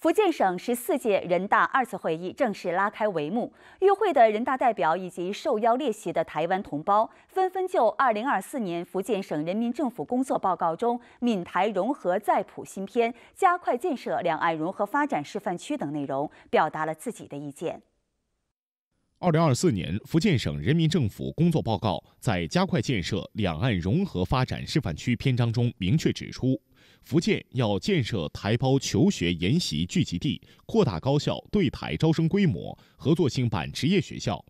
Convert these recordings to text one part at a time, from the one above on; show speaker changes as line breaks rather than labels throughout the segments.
福建省十四届人大二次会议正式拉开帷幕，与会的人大代表以及受邀列席的台湾同胞，纷纷就二零二四年福建省人民政府工作报告中“闽台融合再谱新篇，加快建设两岸融合发展示范区”等内容，表达了自己的意见。
二零二四年福建省人民政府工作报告在“加快建设两岸融合发展示范区”篇章中明确指出。福建要建设台胞求学研习聚集地，扩大高校对台招生规模，合作兴办职业学校。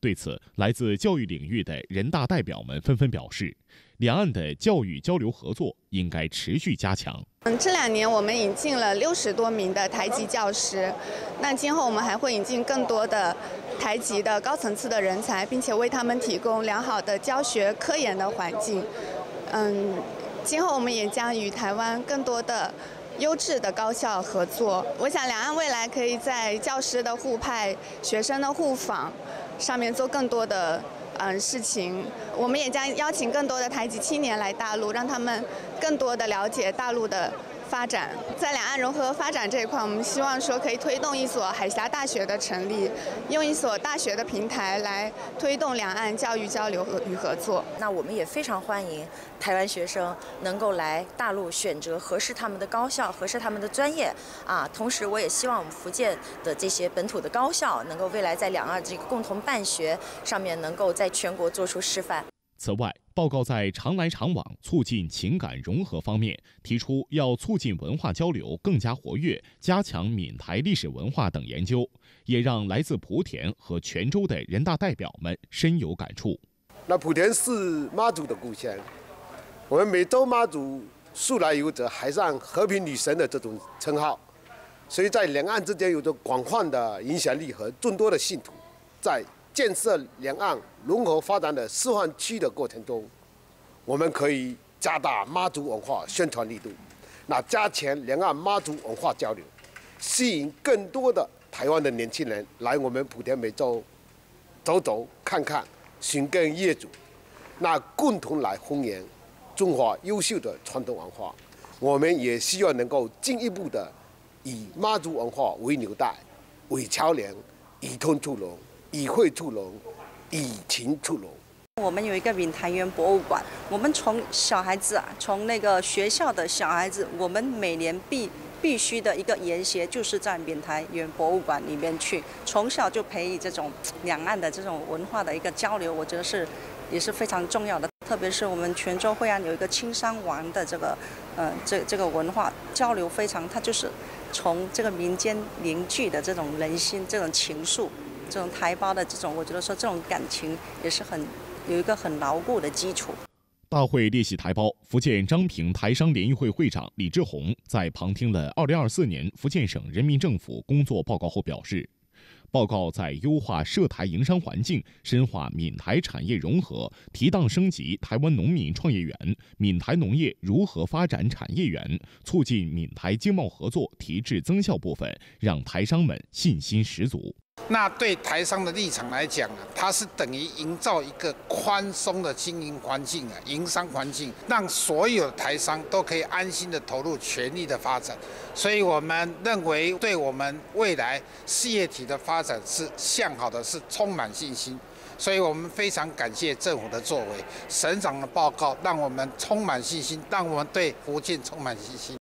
对此，来自教育领域的人大代表们纷纷表示，两岸的教育交流合作应该持续加强。
嗯，这两年我们引进了六十多名的台籍教师，那今后我们还会引进更多的台籍的高层次的人才，并且为他们提供良好的教学科研的环境。嗯。今后我们也将与台湾更多的优质的高校合作。我想，两岸未来可以在教师的互派、学生的互访上面做更多的嗯事情。我们也将邀请更多的台籍青年来大陆，让他们更多的了解大陆的。发展在两岸融合发展这一块，我们希望说可以推动一所海峡大学的成立，用一所大学的平台来推动两岸教育交流和与合作。
那我们也非常欢迎台湾学生能够来大陆选择合适他们的高校、合适他们的专业啊。同时，我也希望我们福建的这些本土的高校能够未来在两岸这个共同办学上面能够在全国做出示范。
此外，报告在常来常往、促进情感融合方面提出，要促进文化交流更加活跃，加强闽台历史文化等研究，也让来自莆田和泉州的人大代表们深有感触。
那莆田是妈祖的故乡，我们美洲妈祖素来有着海上和平女神的这种称号，所以在两岸之间有着广泛的影响力和众多的信徒，在。建设两岸融合发展的示范区的过程中，我们可以加大妈祖文化宣传力度，那加强两岸妈祖文化交流，吸引更多的台湾的年轻人来我们莆田美洲走走看看，寻根业主，那共同来弘扬中华优秀的传统文化。我们也希望能够进一步的以妈祖文化为纽带，为桥梁，以通促融。以会促融，以情促融。
我们有一个闽台园博物馆，我们从小孩子啊，从那个学校的小孩子，我们每年必必须的一个研学，就是在闽台园博物馆里面去，从小就培育这种两岸的这种文化的一个交流，我觉得是也是非常重要的。特别是我们泉州惠安有一个青山王的这个，呃，这这个文化交流非常，它就是从这个民间凝聚的这种人心，这种情愫。这种台胞的这种，我觉得说这种感情也是很有一个很牢固的基础。
大会列席台胞，福建漳平台商联谊会会长李志宏在旁听了2024年福建省人民政府工作报告后表示。报告在优化涉台营商环境、深化闽台产业融合、提档升级台湾农民创业园、闽台农业如何发展产业园、促进闽台经贸合作提质增效部分，让台商们信心十足。
那对台商的立场来讲啊，它是等于营造一个宽松的经营环境啊，营商环境，让所有台商都可以安心的投入全力的发展。所以我们认为，对我们未来事业体的发展是向好的，是充满信心。所以我们非常感谢政府的作为，省长的报告让我们充满信心，让我们对福建充满信心。